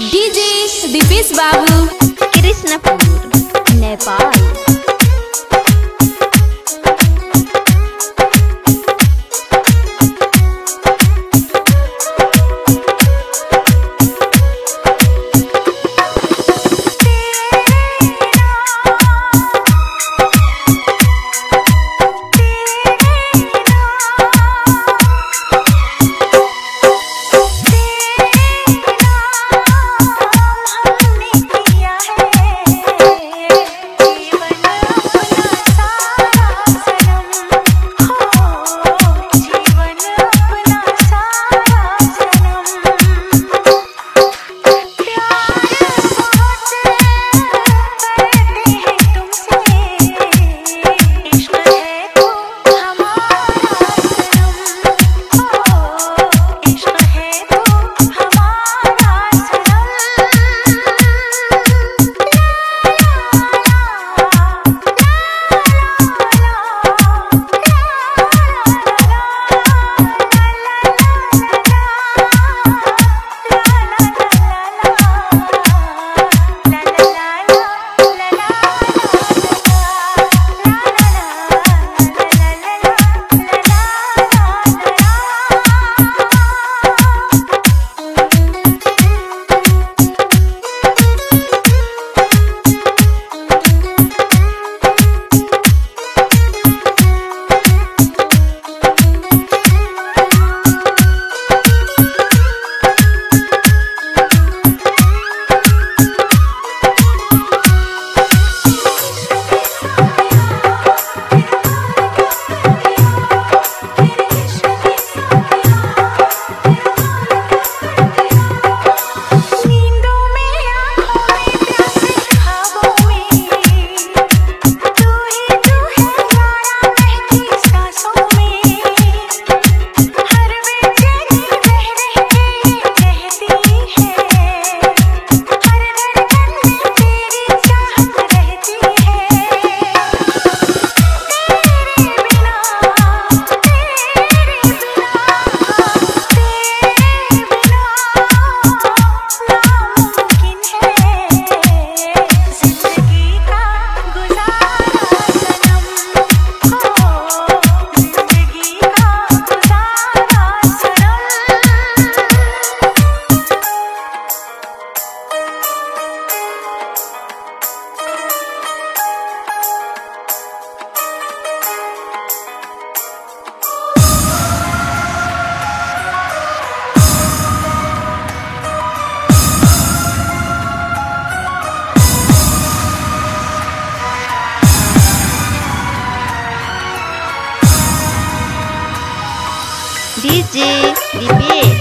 DJ Dipesh Babu. Krishnapur DJ Dipesh